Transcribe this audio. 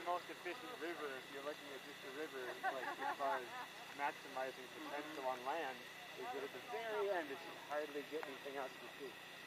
the most efficient river, if you're looking at just a river, like as far as maximizing potential on land, is that at the very end it should hardly get anything else to see. So